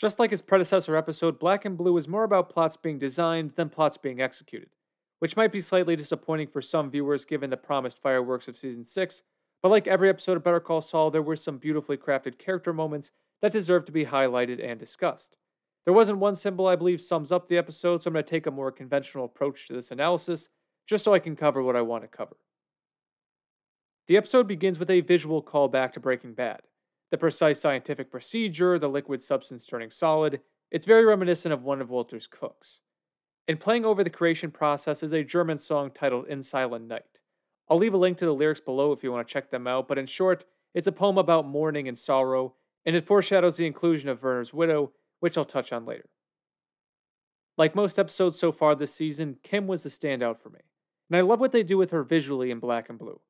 Just like its predecessor episode, Black and Blue is more about plots being designed than plots being executed, which might be slightly disappointing for some viewers given the promised fireworks of season 6, but like every episode of Better Call Saul, there were some beautifully crafted character moments that deserve to be highlighted and discussed. There wasn't one symbol I believe sums up the episode, so I'm going to take a more conventional approach to this analysis, just so I can cover what I want to cover. The episode begins with a visual callback to Breaking Bad. The precise scientific procedure, the liquid substance turning solid, it's very reminiscent of one of Walter's cooks. And playing over the creation process is a German song titled In Silent Night. I'll leave a link to the lyrics below if you want to check them out, but in short, it's a poem about mourning and sorrow, and it foreshadows the inclusion of Werner's widow, which I'll touch on later. Like most episodes so far this season, Kim was the standout for me, and I love what they do with her visually in black and blue.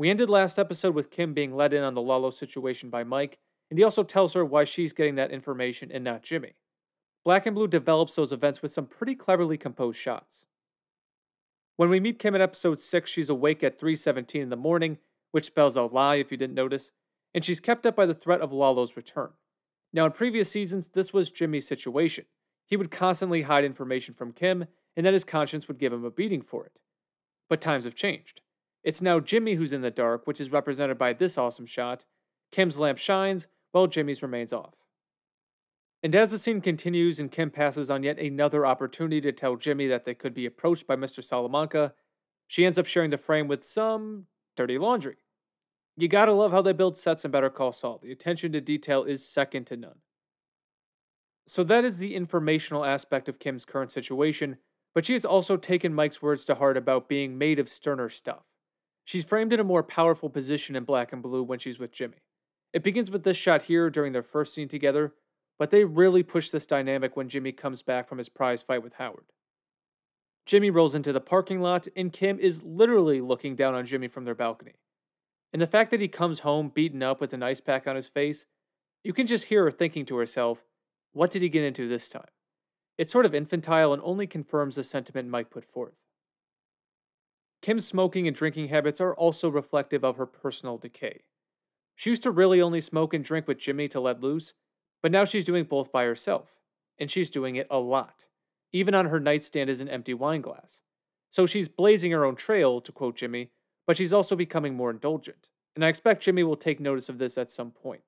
We ended last episode with Kim being let in on the Lalo situation by Mike, and he also tells her why she's getting that information and not Jimmy. Black and Blue develops those events with some pretty cleverly composed shots. When we meet Kim in episode 6, she's awake at 3:17 in the morning, which spells out lie if you didn't notice, and she's kept up by the threat of Lalo's return. Now in previous seasons, this was Jimmy's situation. He would constantly hide information from Kim, and then his conscience would give him a beating for it. But times have changed. It's now Jimmy who's in the dark, which is represented by this awesome shot. Kim's lamp shines, while Jimmy's remains off. And as the scene continues and Kim passes on yet another opportunity to tell Jimmy that they could be approached by Mr. Salamanca, she ends up sharing the frame with some dirty laundry. You gotta love how they build sets in Better Call Saul. The attention to detail is second to none. So that is the informational aspect of Kim's current situation, but she has also taken Mike's words to heart about being made of sterner stuff. She's framed in a more powerful position in black and blue when she's with Jimmy. It begins with this shot here during their first scene together, but they really push this dynamic when Jimmy comes back from his prize fight with Howard. Jimmy rolls into the parking lot, and Kim is literally looking down on Jimmy from their balcony. And the fact that he comes home beaten up with an ice pack on his face, you can just hear her thinking to herself, what did he get into this time? It's sort of infantile and only confirms the sentiment Mike put forth. Kim's smoking and drinking habits are also reflective of her personal decay. She used to really only smoke and drink with Jimmy to let loose, but now she's doing both by herself, and she's doing it a lot. Even on her nightstand is an empty wine glass. So she's blazing her own trail, to quote Jimmy, but she's also becoming more indulgent, and I expect Jimmy will take notice of this at some point.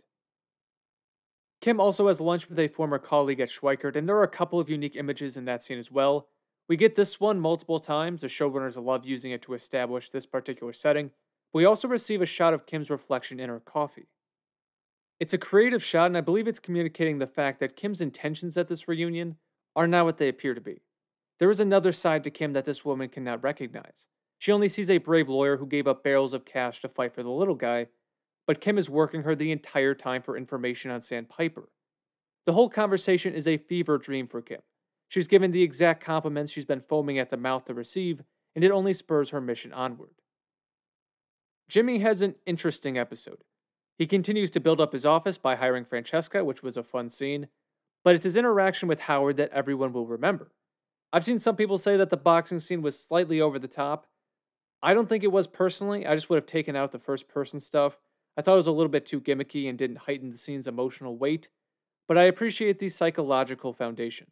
Kim also has lunch with a former colleague at Schweikart, and there are a couple of unique images in that scene as well, we get this one multiple times, the showrunners love using it to establish this particular setting. but We also receive a shot of Kim's reflection in her coffee. It's a creative shot, and I believe it's communicating the fact that Kim's intentions at this reunion are not what they appear to be. There is another side to Kim that this woman cannot recognize. She only sees a brave lawyer who gave up barrels of cash to fight for the little guy, but Kim is working her the entire time for information on Sandpiper. The whole conversation is a fever dream for Kim. She's given the exact compliments she's been foaming at the mouth to receive, and it only spurs her mission onward. Jimmy has an interesting episode. He continues to build up his office by hiring Francesca, which was a fun scene, but it's his interaction with Howard that everyone will remember. I've seen some people say that the boxing scene was slightly over the top. I don't think it was personally, I just would have taken out the first person stuff. I thought it was a little bit too gimmicky and didn't heighten the scene's emotional weight, but I appreciate the psychological foundation.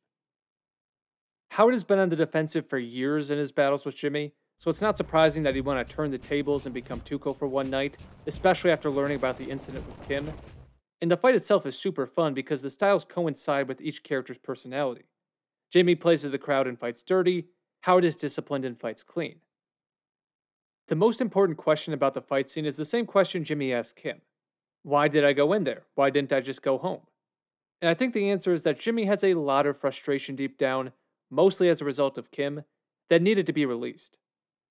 Howard has been on the defensive for years in his battles with Jimmy, so it's not surprising that he'd want to turn the tables and become Tuco for one night, especially after learning about the incident with Kim. And the fight itself is super fun because the styles coincide with each character's personality. Jimmy plays to the crowd and fights dirty, Howard is disciplined and fights clean. The most important question about the fight scene is the same question Jimmy asked Kim Why did I go in there? Why didn't I just go home? And I think the answer is that Jimmy has a lot of frustration deep down mostly as a result of Kim, that needed to be released.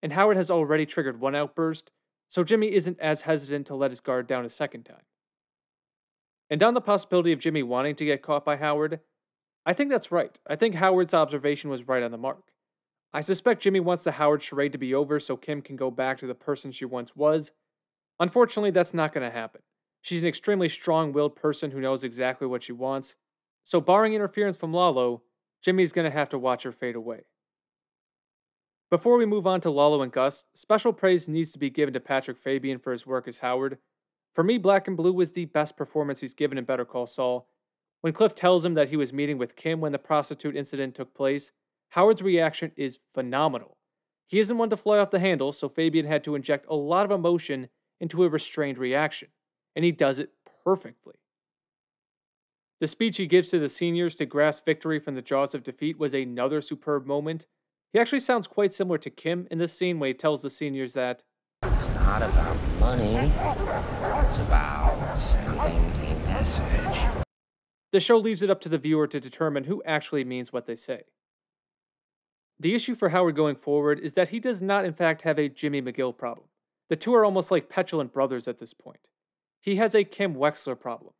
And Howard has already triggered one outburst, so Jimmy isn't as hesitant to let his guard down a second time. And on the possibility of Jimmy wanting to get caught by Howard, I think that's right. I think Howard's observation was right on the mark. I suspect Jimmy wants the Howard charade to be over so Kim can go back to the person she once was. Unfortunately, that's not going to happen. She's an extremely strong willed person who knows exactly what she wants, so barring interference from Lalo, Jimmy's going to have to watch her fade away. Before we move on to Lalo and Gus, special praise needs to be given to Patrick Fabian for his work as Howard. For me, Black and Blue was the best performance he's given in Better Call Saul. When Cliff tells him that he was meeting with Kim when the prostitute incident took place, Howard's reaction is phenomenal. He isn't one to fly off the handle, so Fabian had to inject a lot of emotion into a restrained reaction, and he does it perfectly. The speech he gives to the seniors to grasp victory from the jaws of defeat was another superb moment. He actually sounds quite similar to Kim in this scene where he tells the seniors that it's not about money, it's about sending a message. The show leaves it up to the viewer to determine who actually means what they say. The issue for Howard going forward is that he does not, in fact, have a Jimmy McGill problem. The two are almost like petulant brothers at this point. He has a Kim Wexler problem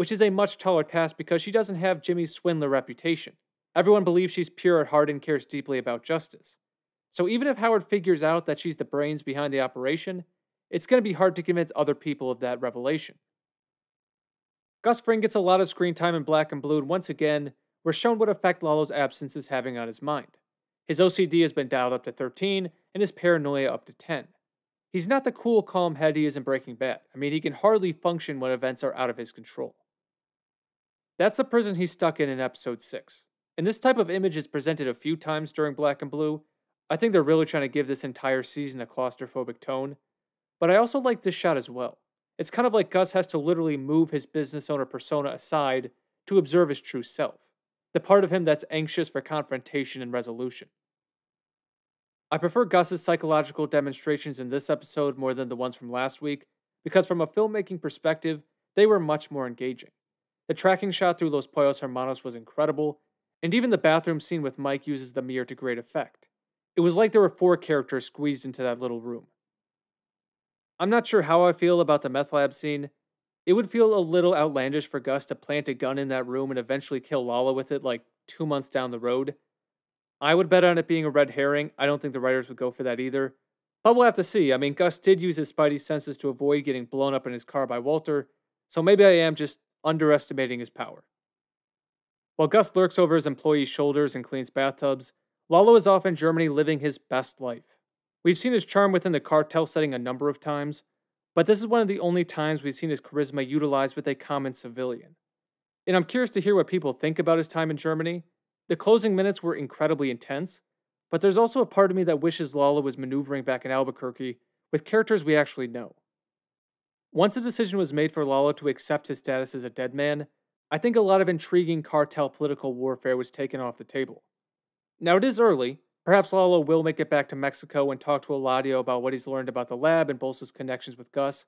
which is a much taller task because she doesn't have Jimmy's swindler reputation. Everyone believes she's pure at heart and cares deeply about justice. So even if Howard figures out that she's the brains behind the operation, it's going to be hard to convince other people of that revelation. Gus Fring gets a lot of screen time in Black and Blue, and once again, we're shown what effect Lalo's absence is having on his mind. His OCD has been dialed up to 13, and his paranoia up to 10. He's not the cool, calm head he is in Breaking Bad. I mean, he can hardly function when events are out of his control. That's the prison he's stuck in in episode 6. And this type of image is presented a few times during Black and Blue. I think they're really trying to give this entire season a claustrophobic tone. But I also like this shot as well. It's kind of like Gus has to literally move his business owner persona aside to observe his true self, the part of him that's anxious for confrontation and resolution. I prefer Gus's psychological demonstrations in this episode more than the ones from last week because, from a filmmaking perspective, they were much more engaging. The tracking shot through Los Pollos Hermanos was incredible, and even the bathroom scene with Mike uses the mirror to great effect. It was like there were four characters squeezed into that little room. I'm not sure how I feel about the meth lab scene. It would feel a little outlandish for Gus to plant a gun in that room and eventually kill Lalo with it like two months down the road. I would bet on it being a red herring. I don't think the writers would go for that either. But we'll have to see. I mean, Gus did use his spidey senses to avoid getting blown up in his car by Walter, so maybe I am just underestimating his power. While Gus lurks over his employees' shoulders and cleans bathtubs, Lalo is off in Germany living his best life. We've seen his charm within the cartel setting a number of times, but this is one of the only times we've seen his charisma utilized with a common civilian. And I'm curious to hear what people think about his time in Germany. The closing minutes were incredibly intense, but there's also a part of me that wishes Lalo was maneuvering back in Albuquerque with characters we actually know. Once a decision was made for Lalo to accept his status as a dead man, I think a lot of intriguing cartel political warfare was taken off the table. Now it is early. Perhaps Lalo will make it back to Mexico and talk to Eladio about what he's learned about the lab and Bolsa's connections with Gus,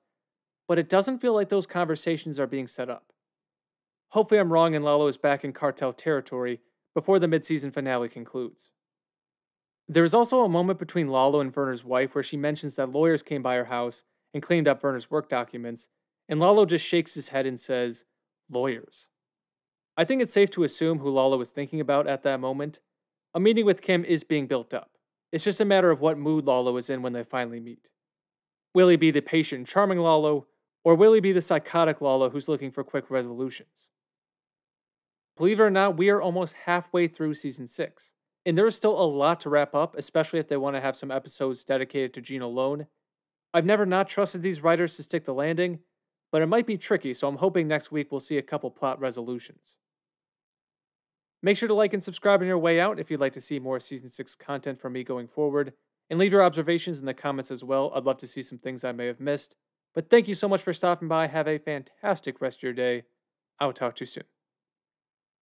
but it doesn't feel like those conversations are being set up. Hopefully, I'm wrong and Lalo is back in cartel territory before the midseason finale concludes. There is also a moment between Lalo and Werner's wife where she mentions that lawyers came by her house and cleaned up Werner's work documents, and Lalo just shakes his head and says, Lawyers. I think it's safe to assume who Lalo was thinking about at that moment. A meeting with Kim is being built up. It's just a matter of what mood Lalo is in when they finally meet. Will he be the patient, charming Lalo, or will he be the psychotic Lalo who's looking for quick resolutions? Believe it or not, we are almost halfway through season 6, and there is still a lot to wrap up, especially if they want to have some episodes dedicated to Gina Lone I've never not trusted these writers to stick the landing, but it might be tricky, so I'm hoping next week we'll see a couple plot resolutions. Make sure to like and subscribe on your way out if you'd like to see more Season 6 content from me going forward, and leave your observations in the comments as well. I'd love to see some things I may have missed. But thank you so much for stopping by. Have a fantastic rest of your day. I'll talk to you soon.